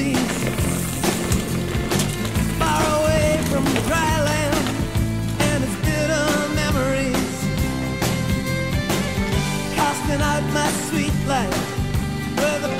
the far away from dry land and its bitter memories, casting out my sweet life with abandon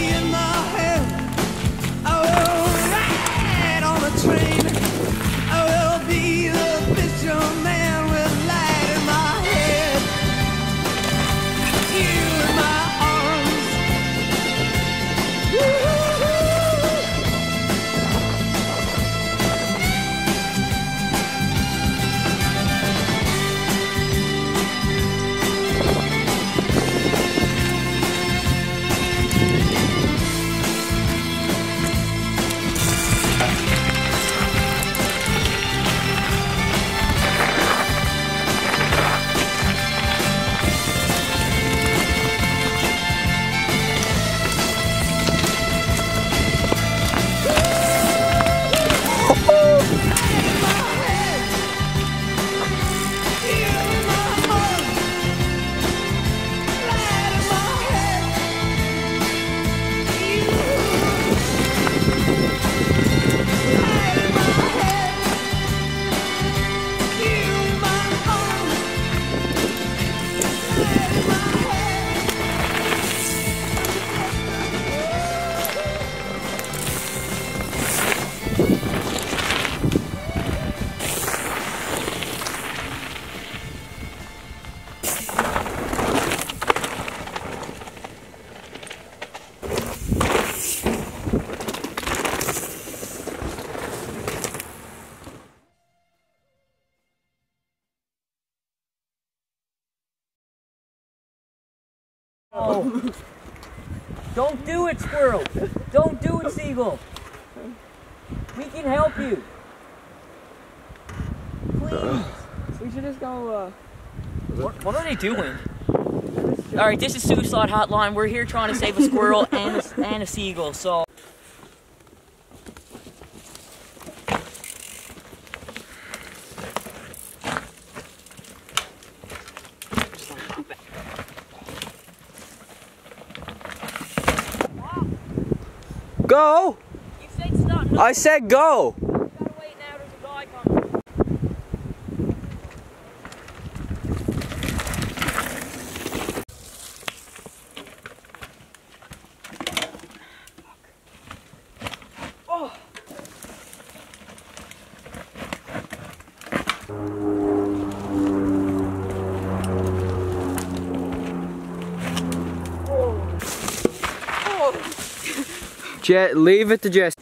Don't do it, squirrel. Don't do it, seagull. We can help you. Please. We should just go, uh, What, what are they doing? All right, this is Suicide Hotline. We're here trying to save a squirrel and a, and a seagull. So. Go! You said stop. No, I said go! Jet, leave it to Jess.